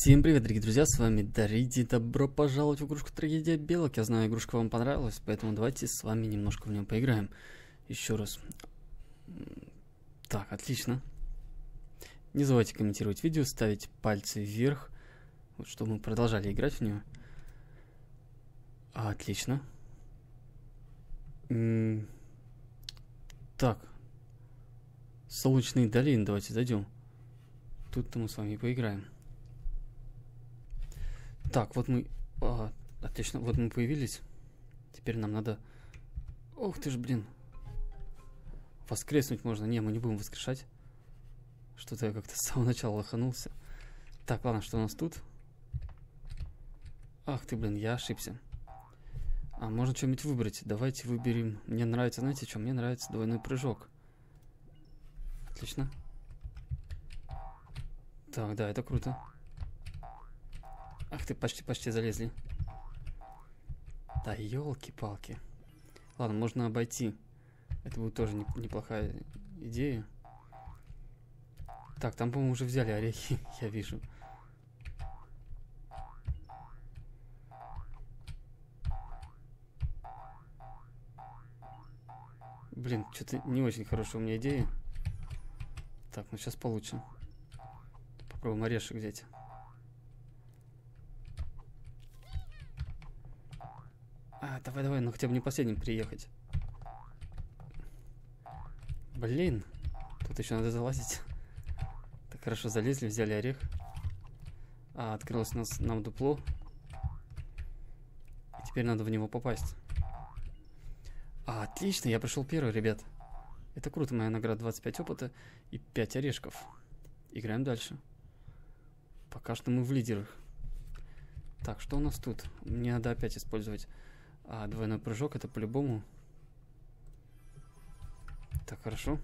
Всем привет, дорогие друзья, с вами Дариди, добро пожаловать в игрушку Трагедия Белок. Я знаю, игрушка вам понравилась, поэтому давайте с вами немножко в нем поиграем. Еще раз. Так, отлично. Не забывайте комментировать видео, ставить пальцы вверх, вот, чтобы мы продолжали играть в нее. Отлично. Так. Солнечные долины, давайте зайдем. Тут-то мы с вами поиграем. Так, вот мы... А, отлично, вот мы появились. Теперь нам надо... Ох ты ж, блин. Воскреснуть можно. Не, мы не будем воскрешать. Что-то я как-то с самого начала лоханулся. Так, ладно, что у нас тут? Ах ты, блин, я ошибся. А можно что-нибудь выбрать? Давайте выберем... Мне нравится, знаете что? Мне нравится двойной прыжок. Отлично. Так, да, это круто. Ах ты, почти-почти залезли. Да елки-палки. Ладно, можно обойти. Это будет тоже неплохая идея. Так, там, по-моему, уже взяли орехи, я вижу. Блин, что-то не очень хорошая у меня идея. Так, ну сейчас получим. Попробуем орешек взять. А, давай, давай, ну хотя бы не последним приехать. Блин, тут еще надо залазить. Так хорошо залезли, взяли орех. А, открылось нас нам дупло. И теперь надо в него попасть. А, отлично, я пришел первый, ребят. Это круто, моя награда 25 опыта и 5 орешков. Играем дальше. Пока что мы в лидерах. Так, что у нас тут? Мне надо опять использовать а двойной прыжок это по-любому. Так, хорошо.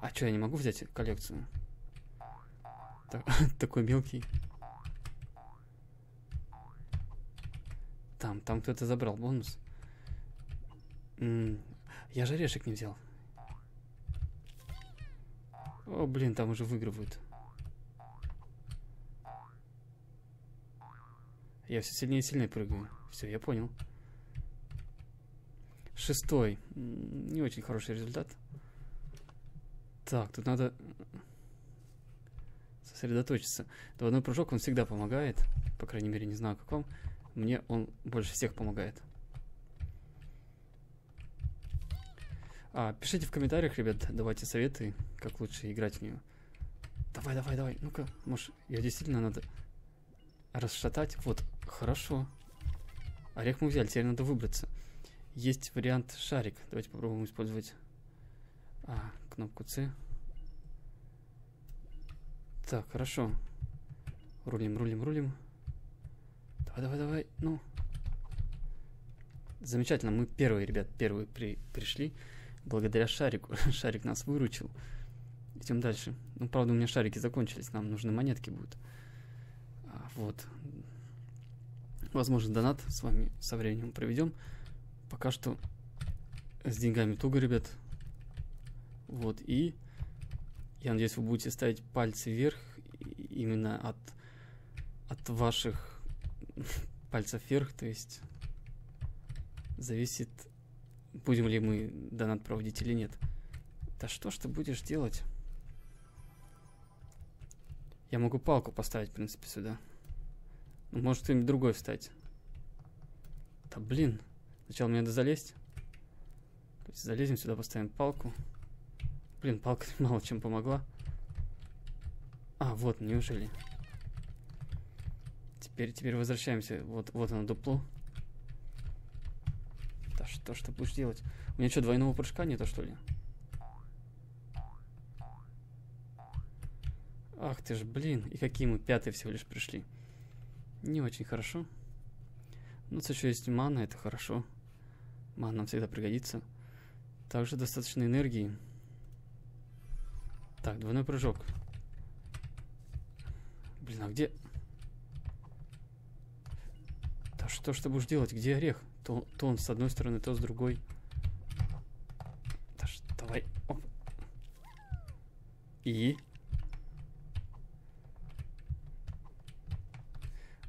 А что, я не могу взять коллекцию? Так, такой мелкий. Там, там кто-то забрал бонус. М -м, я же орешек не взял. О, блин, там уже выигрывают. Я все сильнее и сильнее прыгаю. Все, я понял. Шестой. Не очень хороший результат. Так, тут надо сосредоточиться. Двойной прыжок, он всегда помогает. По крайней мере, не знаю, как вам. Мне он больше всех помогает. А, пишите в комментариях, ребят, давайте советы, как лучше играть в нее. Давай, давай, давай. Ну-ка, может, я действительно надо расшатать. Вот, хорошо. Орех мы взяли, теперь надо выбраться. Есть вариант шарик. Давайте попробуем использовать а, кнопку C. Так, хорошо. Рулим, рулим, рулим. Давай, давай, давай. Ну. Замечательно. Мы первые, ребят, первые при, пришли. Благодаря шарику. Шарик нас выручил. Идем дальше. Ну, правда, у меня шарики закончились. Нам нужны монетки будут. Вот. Возможно, донат с вами со временем проведем. Пока что с деньгами туго, ребят. Вот, и я надеюсь, вы будете ставить пальцы вверх именно от, от ваших пальцев вверх, то есть зависит, будем ли мы донат проводить или нет. Да что ж ты будешь делать? Я могу палку поставить, в принципе, сюда. Может кто-нибудь другой встать. Да блин. Сначала мне надо залезть. Залезем сюда, поставим палку. Блин, палка мало чем помогла. А, вот, неужели? Теперь, теперь возвращаемся. Вот, вот оно, дупло. Да что ж будешь делать? У меня что, двойного прыжка нету, что ли? Ах ты ж, блин. И какие мы пятые всего лишь пришли. Не очень хорошо. Но с еще есть мана, это хорошо. Мана нам всегда пригодится. Также достаточно энергии. Так, двойной прыжок. Блин, а где... Да что ж ты будешь делать? Где орех? То, то он с одной стороны, то с другой. Да что, давай. Оп. И?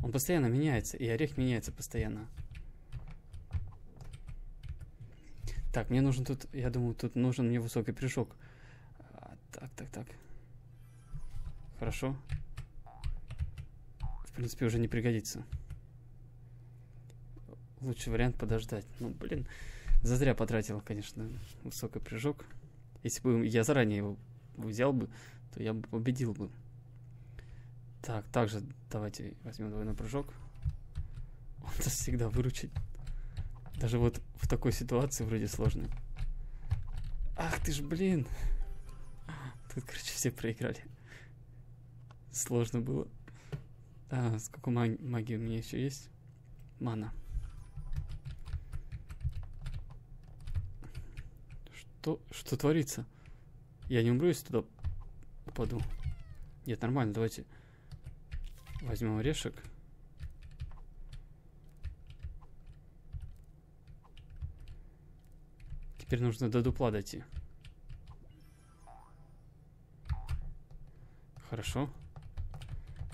Он постоянно меняется, и орех меняется постоянно. Так, мне нужен тут, я думаю, тут нужен мне высокий прыжок. А, так, так, так. Хорошо. В принципе, уже не пригодится. Лучший вариант подождать. Ну, блин, зазря потратил, конечно, высокий прыжок. Если бы я заранее его взял бы, то я бы победил бы. Так, также давайте возьмем двойной прыжок. Он нас всегда выручит. Даже вот в такой ситуации вроде сложно. Ах ты ж, блин. Тут, короче, все проиграли. Сложно было. А, сколько маг магии у меня еще есть? Мана. Что, что творится? Я не умру, если туда упаду. Нет, нормально, давайте возьмем орешек. Теперь нужно до дупла дойти. Хорошо.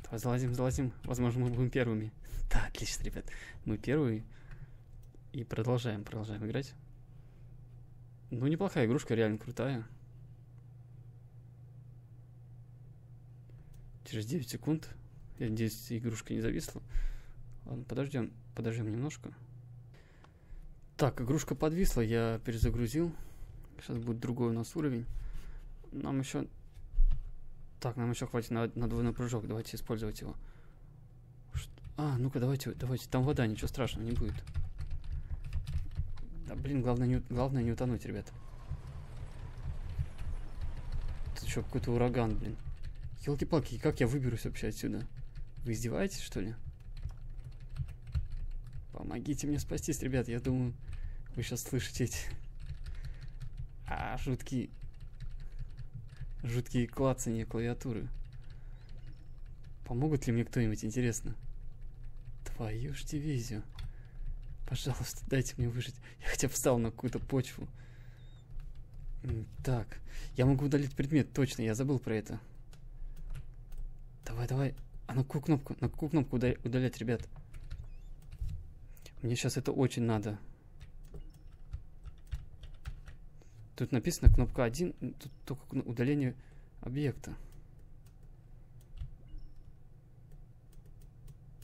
Давай залазим, залазим. Возможно, мы будем первыми. Да, отлично, ребят. Мы первые. И продолжаем, продолжаем играть. Ну, неплохая игрушка, реально крутая. Через 9 секунд. Я надеюсь, игрушка не зависла. Ладно, подождем, подождем немножко. Так, игрушка подвисла, я перезагрузил. Сейчас будет другой у нас уровень. Нам еще... Так, нам еще хватит на, на двойной прыжок. Давайте использовать его. Что? А, ну-ка, давайте, давайте. Там вода, ничего страшного не будет. Да, блин, главное не, главное не утонуть, ребят. Тут еще какой-то ураган, блин. Елки-палки, как я выберусь вообще отсюда? Вы издеваетесь, что ли? Помогите мне спастись, ребят. Я думаю, вы сейчас слышите эти... А, жуткие... Жуткие клацания клавиатуры. Помогут ли мне кто-нибудь, интересно? Твою ж дивизию. Пожалуйста, дайте мне выжить. Я хотя бы встал на какую-то почву. Так, я могу удалить предмет, точно, я забыл про это. Давай, давай. А на какую кнопку? На какую кнопку удалять, ребят? Мне сейчас это очень надо. Тут написано кнопка 1, тут только удаление объекта.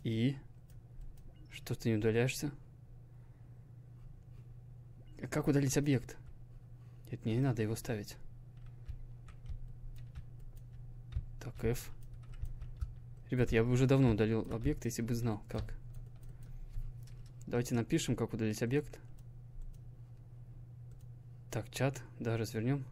И? Что ты не удаляешься? А как удалить объект? Нет, мне не надо его ставить. Так, F. Ребят, я бы уже давно удалил объект, если бы знал, как. Давайте напишем, как удалить объект. Так, чат, да, развернем.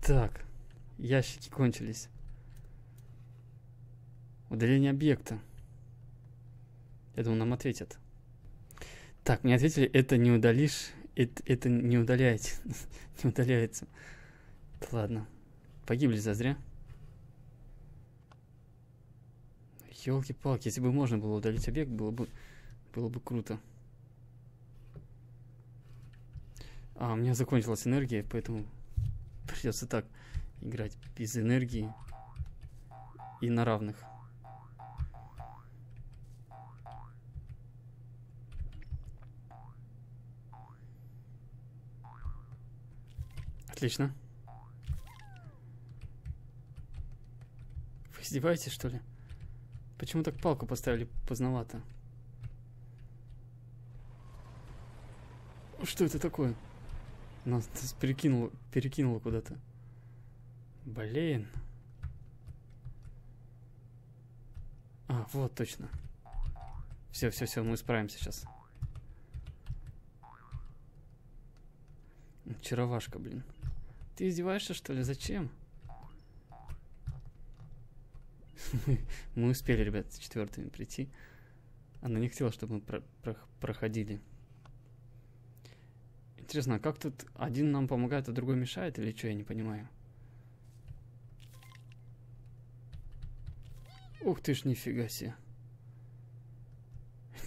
Так, ящики кончились. Удаление объекта. Я думаю, нам ответят. Так, мне ответили, это не удалишь, это, это не удаляется. не удаляется. Ладно. Погибли зазря. Елки-палки, если бы можно было удалить объект, было бы, было бы круто. А, у меня закончилась энергия, поэтому придется так играть без энергии и на равных. Отлично. Вы издеваетесь, что ли? Почему так палку поставили поздновато? Что это такое? Нас перекинуло, перекинуло куда-то. Блин. А, вот точно. Все, все, все, мы справимся сейчас. Чаровашка, блин. Ты издеваешься, что ли? Зачем? мы, успели, ребят, с четвертыми прийти. Она не хотела, чтобы мы про про проходили. Интересно, а как тут один нам помогает, а другой мешает, или что, я не понимаю. Ух ты ж, нифига себе.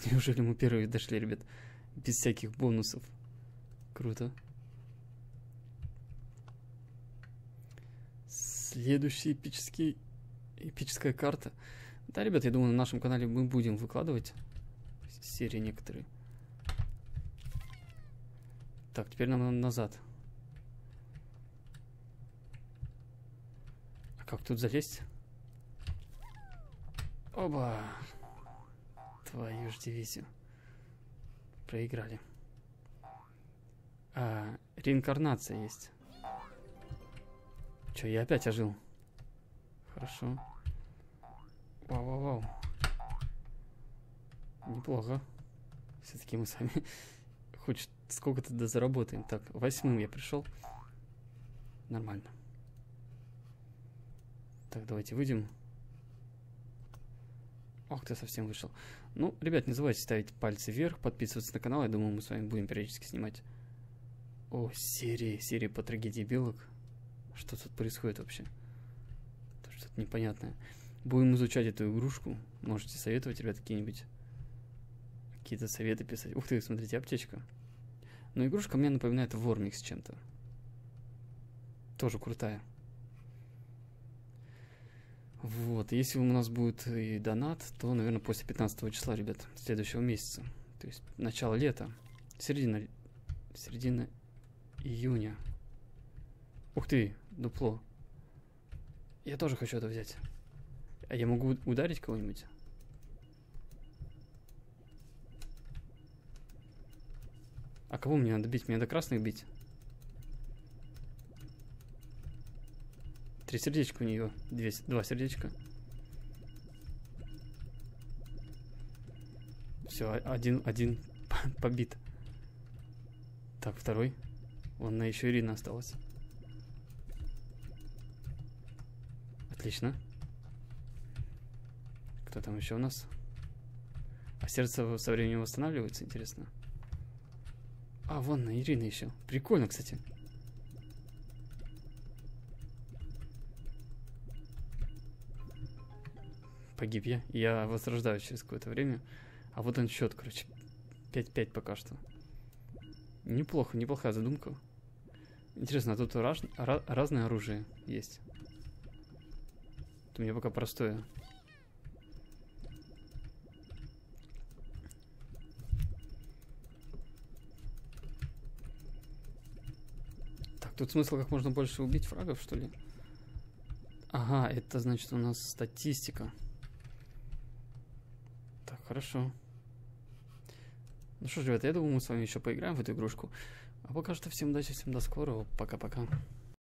Неужели мы первые дошли, ребят? Без всяких бонусов. Круто. Следующий эпический... Эпическая карта. Да, ребят, я думаю, на нашем канале мы будем выкладывать серии некоторые. Так, теперь нам надо назад. А как тут залезть? Оба! Твою ж дивизию. Проиграли. А, реинкарнация есть. Че, я опять ожил? Хорошо. Вау-вау-вау. Неплохо. Все-таки мы с вами хоть сколько-то заработаем. Так, восьмым я пришел. Нормально. Так, давайте выйдем. Ох, ты совсем вышел. Ну, ребят, не забывайте ставить пальцы вверх, подписываться на канал. Я думаю, мы с вами будем периодически снимать. О, серии, серии по трагедии белок. Что тут происходит вообще? Что-то непонятное. Будем изучать эту игрушку. Можете советовать, ребят, какие-нибудь какие-то советы писать. Ух ты, смотрите, аптечка. Но игрушка мне напоминает Вормик с чем-то. Тоже крутая. Вот, если у нас будет и донат, то, наверное, после 15 числа, ребят, следующего месяца. То есть начало лета. Середина, середина июня. Ух ты, дупло. Я тоже хочу это взять. А я могу ударить кого-нибудь? А кого мне надо бить? Мне надо красных бить. Три сердечка у нее. Две, два сердечка. Все, один, один побит. Так, второй. Вон на еще Ирина осталась. Отлично. Кто там еще у нас? А сердце со временем восстанавливается, интересно. А, вон на Ирина еще. Прикольно, кстати. Погиб я. Я возрождаюсь через какое-то время. А вот он счет, короче. 5-5 пока что. Неплохо, неплохая задумка. Интересно, а тут раз, ra, разное оружие есть. Это меня пока простое. Так, тут смысл как можно больше убить фрагов, что ли? Ага, это значит у нас статистика. Так, хорошо. Ну что ж, ребята, я думаю, мы с вами еще поиграем в эту игрушку. А пока что всем удачи, всем до скорого. Пока-пока.